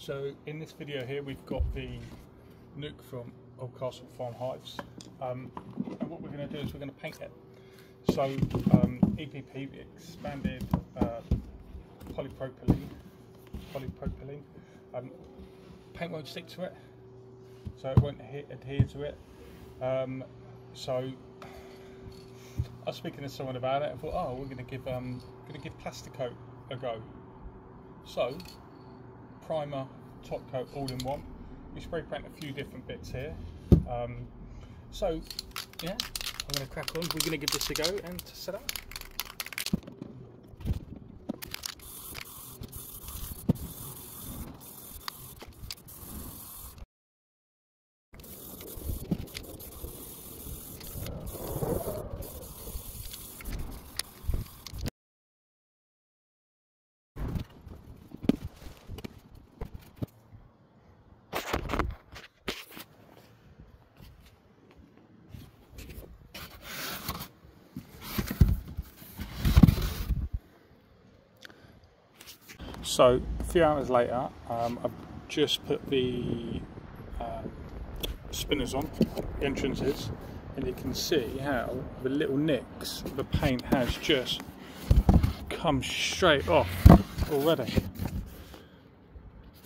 So in this video here we've got the Nuc from Old Castle Farm Hives um, and what we're going to do is we're going to paint it. So um, EPP expanded uh, polypropylene, polypropylene, um, paint won't stick to it so it won't adhere to it. Um, so I was speaking to someone about it. I thought, oh, we're going to give um, going to give Plastikote a go. So primer, top coat, all in one. We spray paint a few different bits here. Um, so yeah, I'm going to crack on. We're going to give this a go and set up. So a few hours later, um, I've just put the uh, spinners on, the entrances, and you can see how the little nicks, the paint has just come straight off already.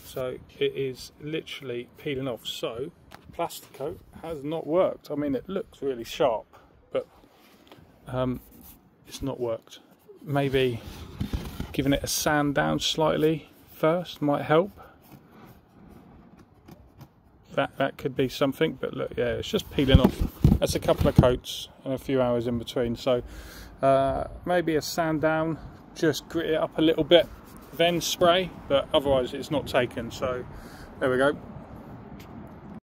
So it is literally peeling off. So Plastikote has not worked. I mean, it looks really sharp, but um, it's not worked. Maybe Giving it a sand down slightly first might help. That, that could be something, but look, yeah, it's just peeling off. That's a couple of coats and a few hours in between. So uh, maybe a sand down, just grit it up a little bit, then spray, but otherwise it's not taken. So there we go.